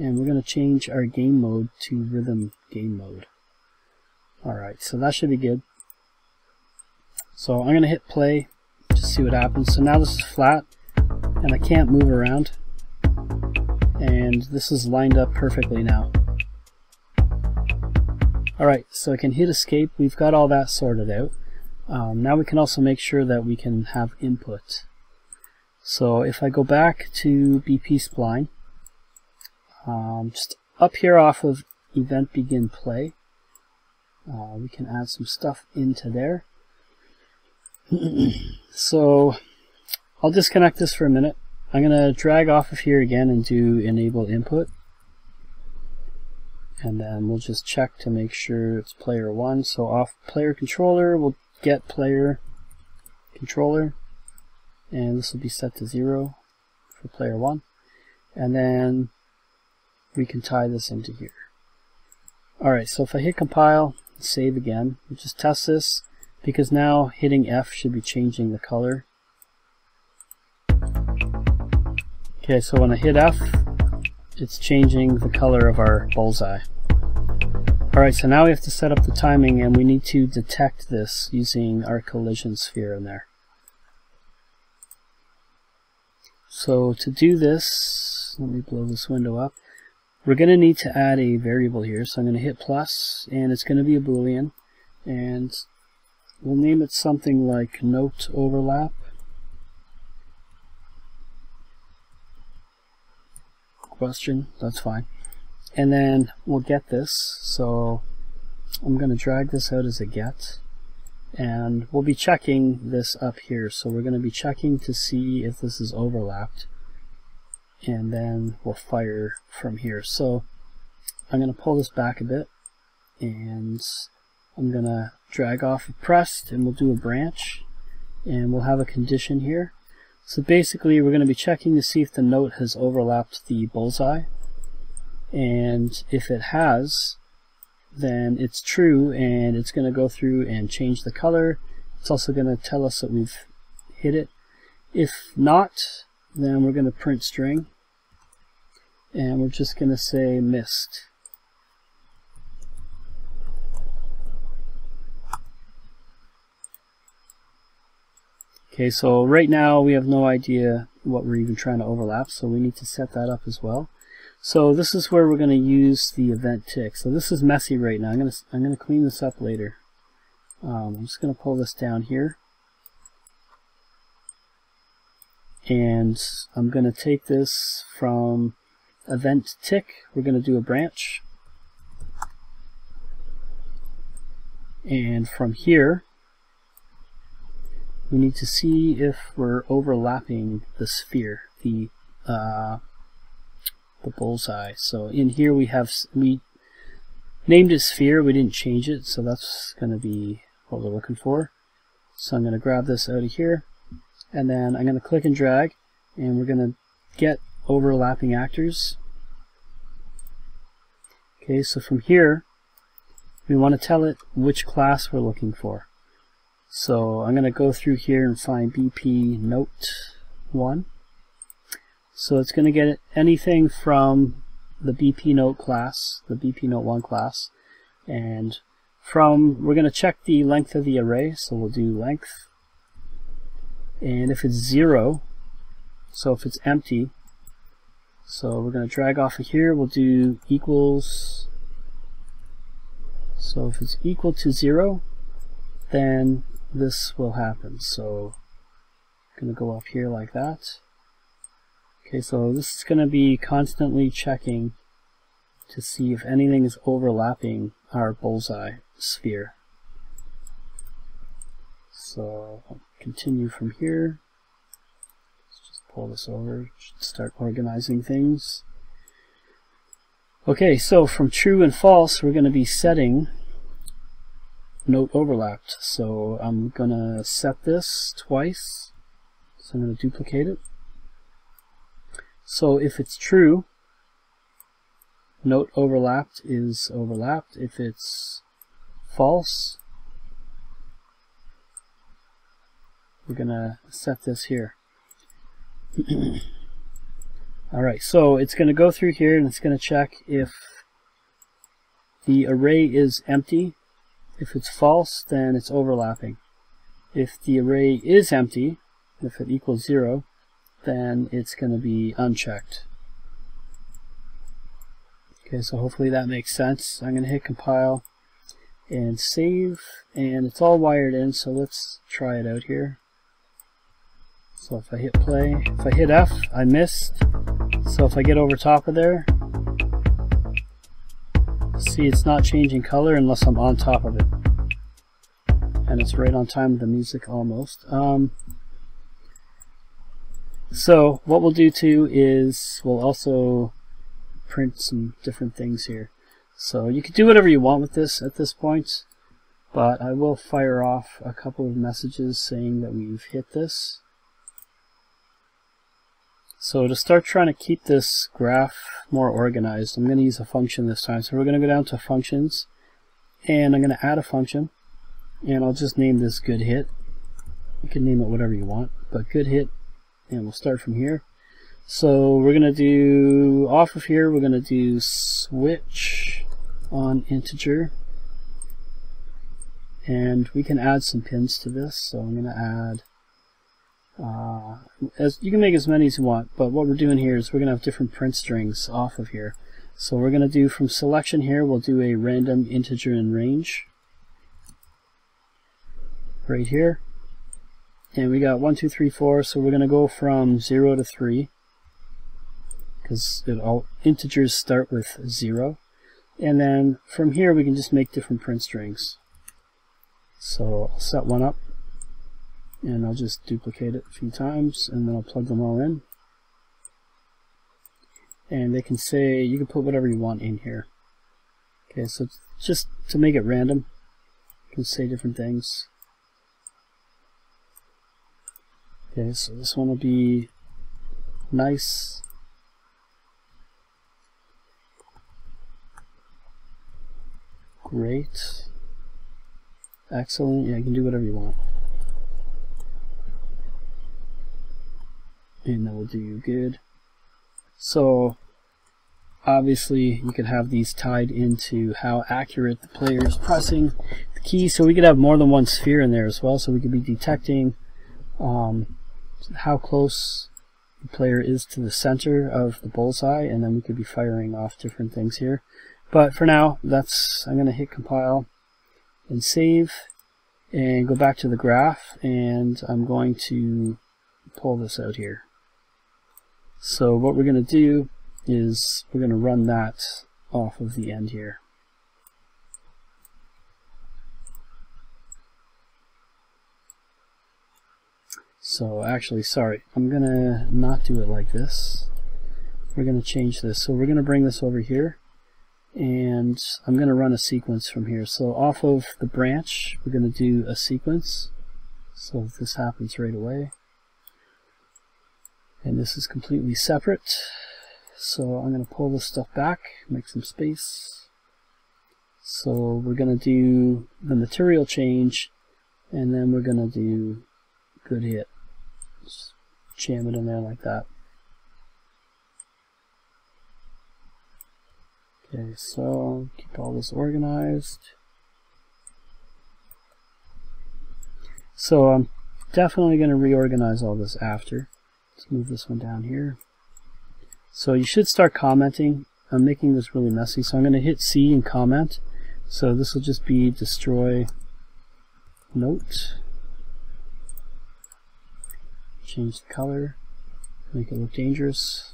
and we're going to change our game mode to rhythm game mode alright so that should be good so I'm going to hit play to see what happens so now this is flat and I can't move around and this is lined up perfectly now. Alright, so I can hit escape. We've got all that sorted out. Um, now we can also make sure that we can have input. So if I go back to BP Spline, um, just up here off of event begin play, uh, we can add some stuff into there. So I'll disconnect this for a minute. I'm going to drag off of here again and do enable input. And then we'll just check to make sure it's player 1. So off player controller, we'll get player controller. And this will be set to 0 for player 1. And then we can tie this into here. Alright, so if I hit compile, save again, we'll just test this because now hitting F should be changing the color. Okay, so when I hit F, it's changing the color of our bullseye. Alright, so now we have to set up the timing and we need to detect this using our collision sphere in there. So to do this, let me blow this window up. We're going to need to add a variable here, so I'm going to hit plus, and it's going to be a boolean, and we'll name it something like note overlap. Question, that's fine. And then we'll get this, so I'm going to drag this out as a get, and we'll be checking this up here, so we're going to be checking to see if this is overlapped and then we'll fire from here. So I'm going to pull this back a bit and I'm going to drag off of pressed and we'll do a branch and we'll have a condition here. So basically we're going to be checking to see if the note has overlapped the bullseye and if it has then it's true and it's going to go through and change the color. It's also going to tell us that we've hit it. If not, then we're going to print string and we're just going to say missed. Okay, so right now we have no idea what we're even trying to overlap, so we need to set that up as well. So this is where we're going to use the event tick. So this is messy right now. I'm going to I'm going to clean this up later. Um, I'm just going to pull this down here. and I'm going to take this from event tick. We're going to do a branch. And from here, we need to see if we're overlapping the sphere, the uh, the bullseye. So in here we have we named it sphere. We didn't change it, so that's going to be what we're looking for. So I'm going to grab this out of here and then I'm going to click and drag and we're going to get overlapping actors okay so from here we want to tell it which class we're looking for so I'm going to go through here and find BP note 1 so it's going to get anything from the BP note class the BP note 1 class. And from we're going to check the length of the array so we'll do length. And if it's zero so if it's empty so we're going to drag off of here we'll do equals so if it's equal to zero then this will happen so I'm going to go up here like that okay so this is going to be constantly checking to see if anything is overlapping our bullseye sphere so I'll continue from here. Let's just pull this over, start organizing things. Okay, so from true and false, we're going to be setting note overlapped. So I'm going to set this twice. So I'm to duplicate it. So if it's true, note overlapped is overlapped. If it's false, we're gonna set this here (clears throat) alright so it's gonna go through here and it's gonna check if the array is empty if it's false then it's overlapping if the array is empty if it equals zero then it's going to be unchecked Okay, so hopefully that makes sense. I'm going to hit compile and save, and it's all wired in, so let's try it out here. So if I hit play, if I hit F, I missed. So if I get over top of there, see it's not changing color unless I'm on top of it. And it's right on time with the music almost. Um, so what we'll do too is we'll also print some different things here. So you can do whatever you want with this at this point, but I will fire off a couple of messages saying that we've hit this. So to start trying to keep this graph more organized, I'm going to use a function this time. So we're going to go down to functions, and I'm going to add a function, and I'll just name this good hit. You can name it whatever you want, but good hit, and we'll start from here. So we're going to do, off of here, we're going to do switch on integer. And we can add some pins to this. So I'm going to add, uh, as you can make as many as you want, but what we're doing here is we're going to have different print strings off of here. So we're going to do from selection here, we'll do a random integer in range. Right here. And we got 1, 2, 3, 4, so we're going to go from 0 to 3 because all integers start with 0. And then from here we can just make different print strings. So I'll set one up and I'll just duplicate it a few times and then I'll plug them all in. And they can say, you can put whatever you want in here. Okay, so just to make it random, you can say different things. Okay, so this one will be nice Great. Excellent. Yeah, you can do whatever you want. And then we'll do you good. So, obviously, you could have these tied into how accurate the player is pressing the key. So we could have more than one sphere in there as well. So we could be detecting um, how close the player is to the center of the bullseye. And then we could be firing off different things here. But for now, that's I'm going to hit compile and save and go back to the graph and I'm going to pull this out here. So what we're going to do is we're going to run that off of the end here. So actually, sorry, I'm going to not do it like this. We're going to change this. So we're going to bring this over here and I'm going to run a sequence from here. So off of the branch, we're going to do a sequence. So this happens right away. And this is completely separate. So I'm going to pull this stuff back, make some space. So we're going to do the material change, and then we're going to do good hit. Just jam it in there like that. Okay, so keep all this organized. So I'm definitely going to reorganize all this after. Let's move this one down here. So you should start commenting. I'm making this really messy, so I'm going to hit C and comment. So this will just be destroy note. Change the color, make it look dangerous.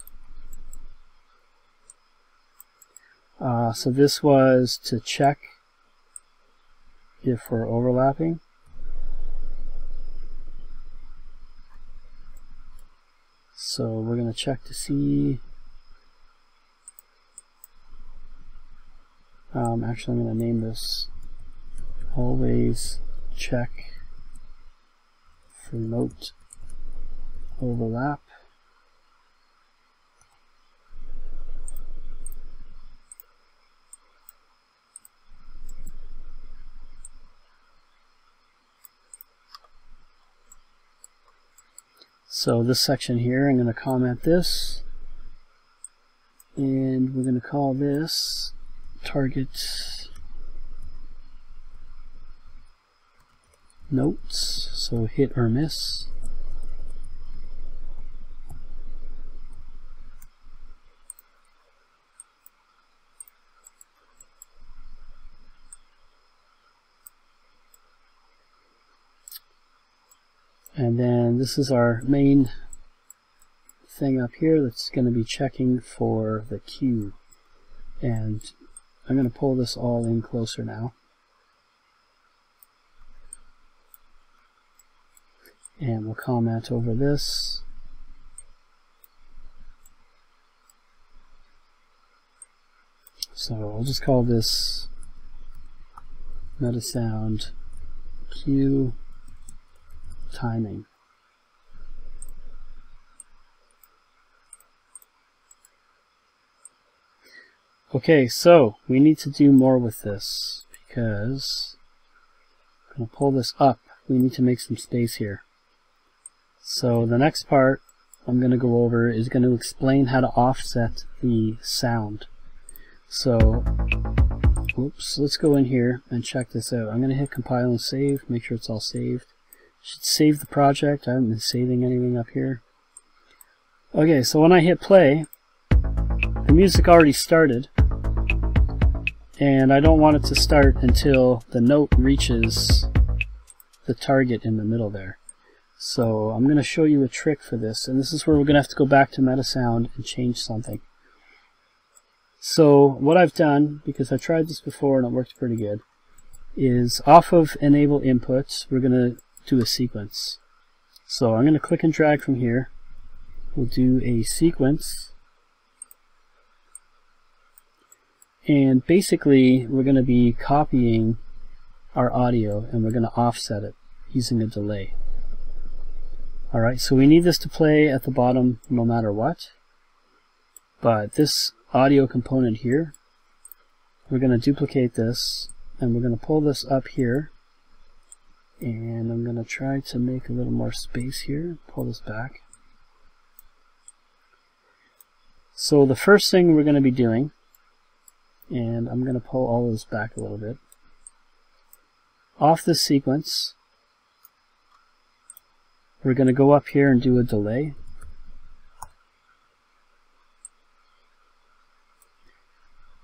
Uh, so this was to check if we're overlapping. So we're going to check to see. Um, actually, I'm going to name this always check for note overlap. So this section here, I'm going to comment this. And we're going to call this target notes. So hit or miss. And then this is our main thing up here that's going to be checking for the cue. And I'm going to pull this all in closer now. And we'll comment over this. So I'll just call this Metasound cue timing. Okay, so we need to do more with this because I'm going to pull this up. We need to make some space here. So the next part I'm going to go over is going to explain how to offset the sound. So, oops, let's go in here and check this out. I'm going to hit compile and save, make sure it's all saved. Should save the project. I haven't been saving anything up here. Okay, so when I hit play, the music already started, and I don't want it to start until the note reaches the target in the middle there. So I'm going to show you a trick for this, and this is where we're going to have to go back to Metasound and change something. So what I've done, because I tried this before and it worked pretty good, is off of enable inputs, we're going to do a sequence. So I'm going to click and drag from here. We'll do a sequence. And basically, we're going to be copying our audio and we're going to offset it using a delay. Alright, so we need this to play at the bottom no matter what. But this audio component here. We're going to duplicate this and we're going to pull this up here and I'm going to try to make a little more space here, pull this back. So the first thing we're going to be doing, and I'm going to pull all this back a little bit, off this sequence, we're going to go up here and do a delay.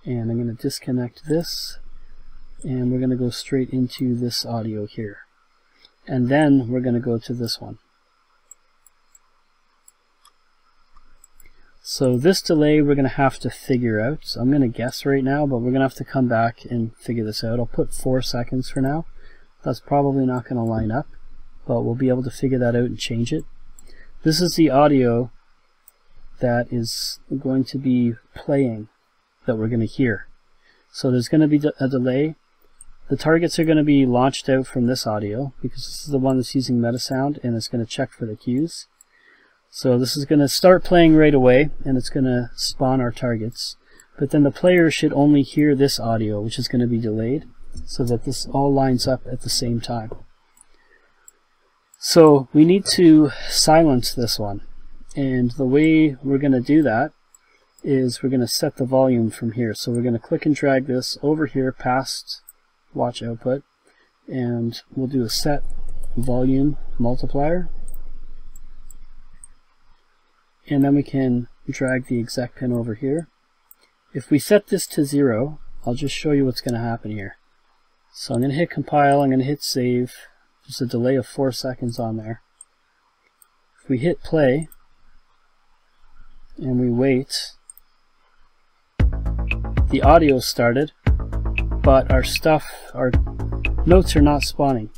and I'm going to disconnect this and we're going to go straight into this audio here and then we're going to go to this one. So this delay we're going to have to figure out. So I'm going to guess right now but we're going to have to come back and figure this out. I'll put four seconds for now. That's probably not going to line up but we'll be able to figure that out and change it. This is the audio that is going to be playing that we're going to hear. So there's going to be a delay. The targets are going to be launched out from this audio because this is the one that's using Metasound and it's going to check for the cues. So this is going to start playing right away and it's going to spawn our targets. But then the player should only hear this audio which is going to be delayed so that this all lines up at the same time. So we need to silence this one. And the way we're going to do that is we're going to set the volume from here. So we're going to click and drag this over here past watch output and we'll do a set volume multiplier and then we can drag the exec pin over here. If we set this to zero, I'll just show you what's going to happen here. So I'm going to hit compile, I'm going to hit save, just a delay of four seconds on there. If we hit play and we wait, the audio started, but our stuff, our notes are not spawning.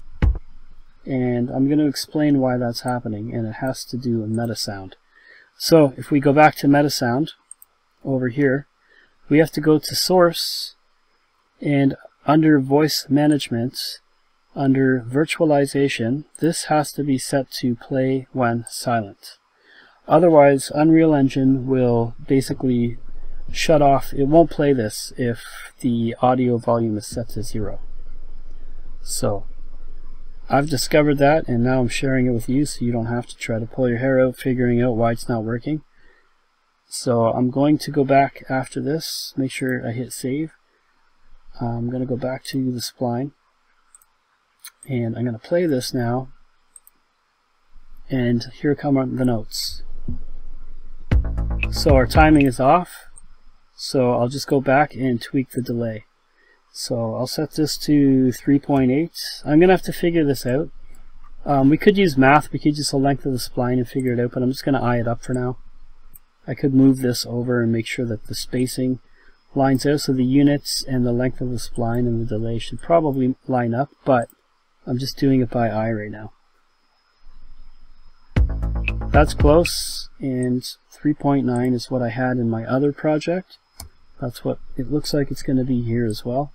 And I'm going to explain why that's happening, and it has to do with Metasound. So if we go back to Metasound over here, we have to go to Source, and under Voice Management, under Virtualization, this has to be set to play when silent. Otherwise, Unreal Engine will basically shut off, it won't play this if the audio volume is set to zero. So, I've discovered that and now I'm sharing it with you so you don't have to try to pull your hair out figuring out why it's not working. So I'm going to go back after this, make sure I hit save. Uh, I'm going to go back to the spline and I'm going to play this now and here come the notes. So our timing is off so I'll just go back and tweak the delay. So I'll set this to 3.8. I'm going to have to figure this out. Um, we could use math, we could use the length of the spline and figure it out, but I'm just going to eye it up for now. I could move this over and make sure that the spacing lines out, so the units and the length of the spline and the delay should probably line up, but I'm just doing it by eye right now. That's close, and 3.9 is what I had in my other project. That's what it looks like it's going to be here as well.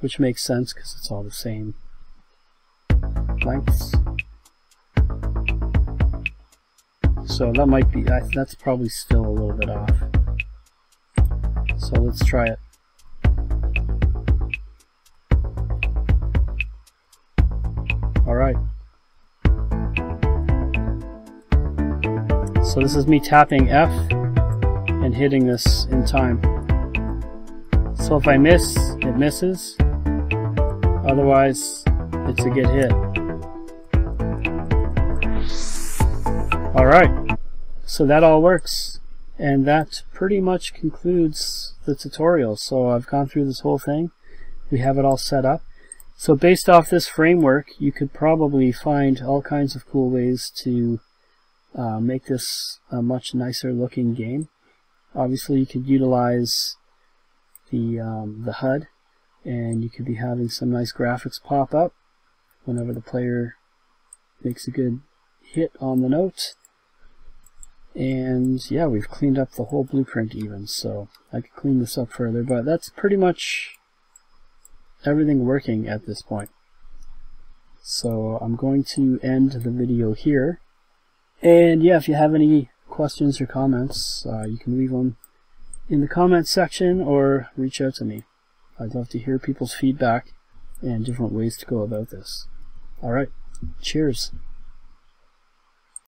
which makes sense because it's all the same lengths. So that might be, that's probably still a little bit off. So let's try it. Alright. So this is me tapping F and hitting this in time. So if I miss, it misses. Otherwise, it's a good hit. Alright, so that all works. And that pretty much concludes the tutorial. So I've gone through this whole thing. We have it all set up. So based off this framework, you could probably find all kinds of cool ways to uh, make this a much nicer looking game. Obviously, you could utilize the um, the HUD and you could be having some nice graphics pop up whenever the player makes a good hit on the note. And yeah we've cleaned up the whole blueprint even so I could clean this up further but that's pretty much everything working at this point. So I'm going to end the video here and yeah if you have any questions or comments uh, you can leave them in the comments section or reach out to me I'd love to hear people's feedback and different ways to go about this. Alright, cheers.